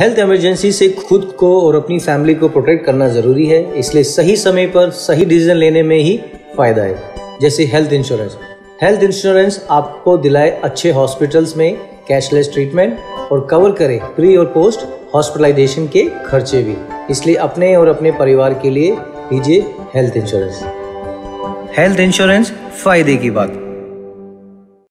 Health emergency से खुद को और अपनी फैमिली को प्रोटेक्ट करना ज़रूरी है, इसलिए सही समय पर सही डिसीज़न लेने में ही फ़ायदा है, जैसे हेल्थ इंश्योरेंस। हेल्थ इंश्योरेंस आपको दिलाए अच्छे हॉस्पिटल्स में कैशलेस ट्रीटमेंट और कवर करे प्री और पोस्ट हॉस्पिटलाइजेशन के खर्चे भी। इसलिए अपने और अपने परिवार के लिए लीजिए हेल्थ इंश्योरेंस। हेल्थ इंश्योरेंस फ़ायदे की बात।